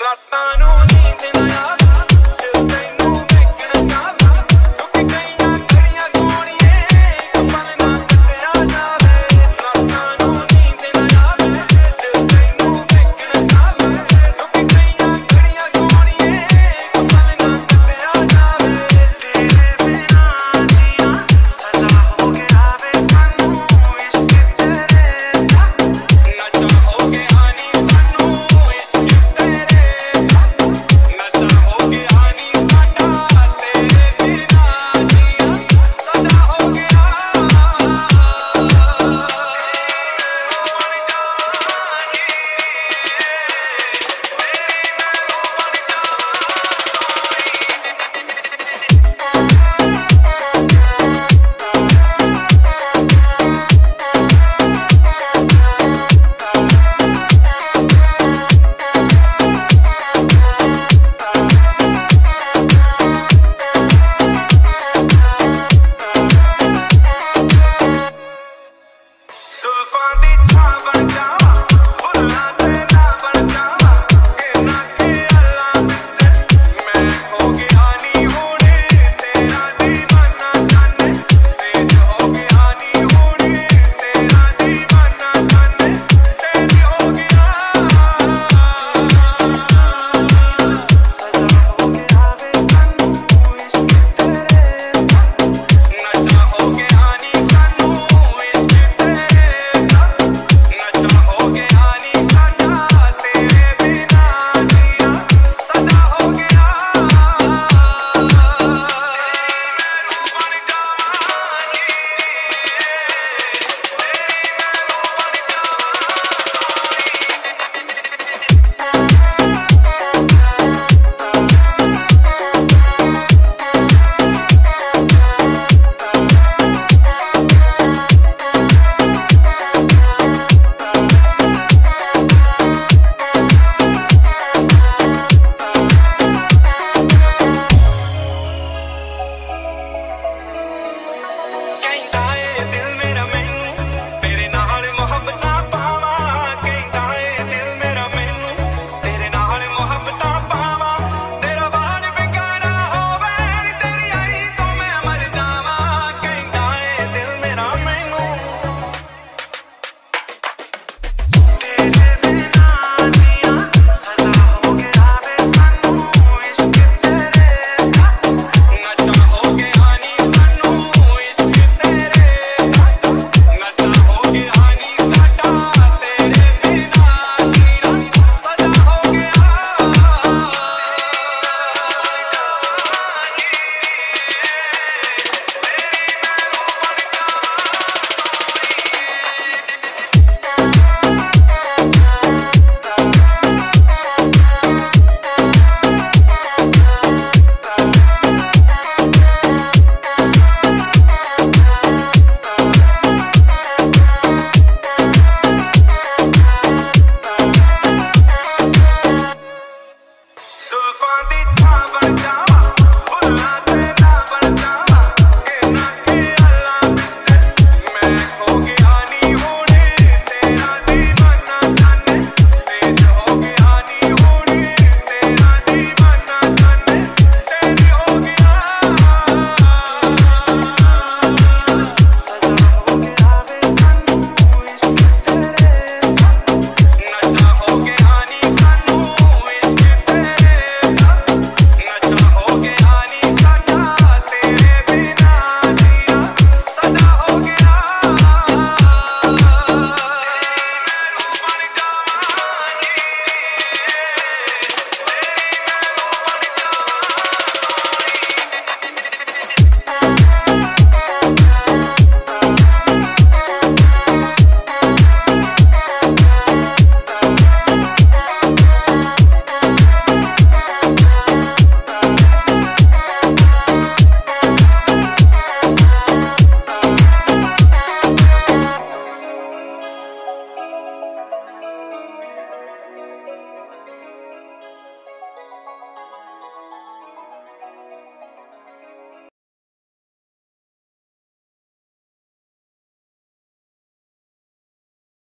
ਰਾਤਾਂ ਨੂੰ ਨੀਂਦ ਨਾ ਆਵੇ